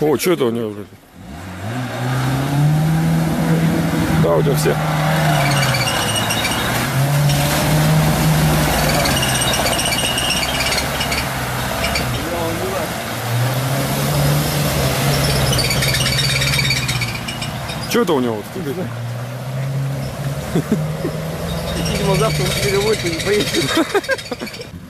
О, что это у него? Да, у тебя все. Что это у него? Видимо, завтра он переводится, не поедет.